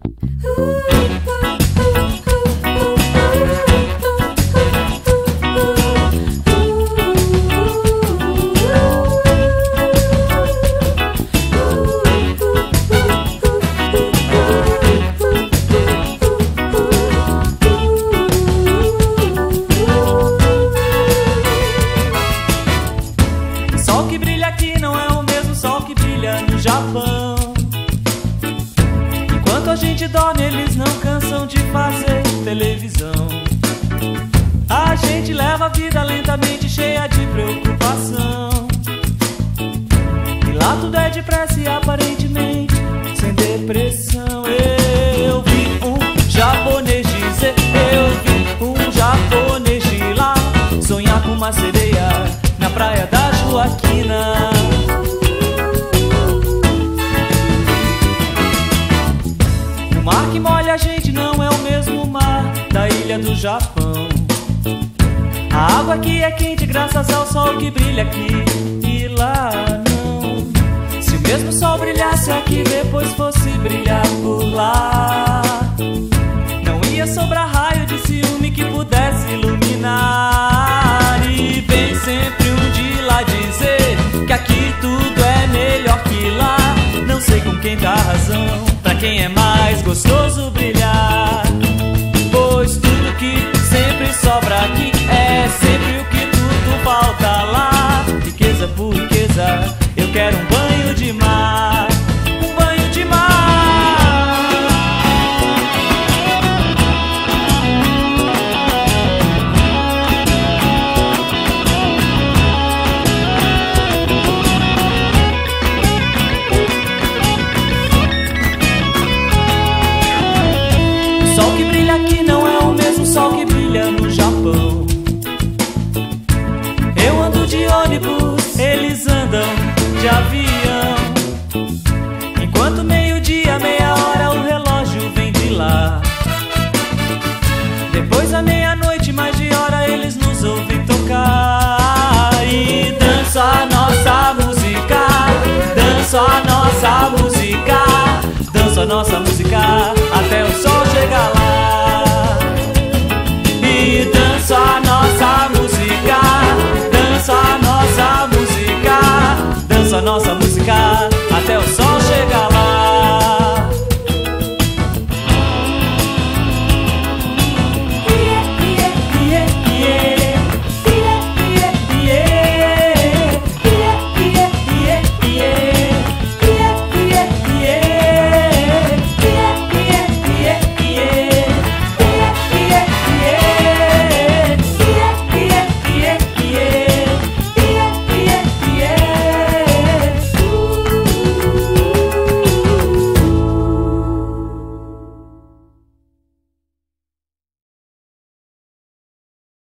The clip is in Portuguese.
Sol que brilha aqui não é o mesmo sol que brilha no Japão. Quando a gente dorme, eles não cansam de fazer televisão. A gente leva a vida lentamente cheia de preocupação. E lá tudo é depressa e aparentemente sem depressão. Eu vi um japonês dizer, eu vi um japonês de lá sonhar com uma sereia na praia da Joaquina. ilha do Japão. A água aqui é quente graças ao sol que brilha aqui e lá não. Se o mesmo sol brilhasse aqui, depois fosse brilhar por lá, não ia sobrar raio de ciúme que pudesse iluminar. E vem sempre um de lá dizer que aqui tudo é melhor que lá. Não sei com quem dá razão, pra quem é mais gostoso brilhar que sempre sobra aqui é sempre o que tudo falta lá. Riqueza por riqueza, eu quero um banho de mar. Um banho de mar. O sol que brilha aqui não Después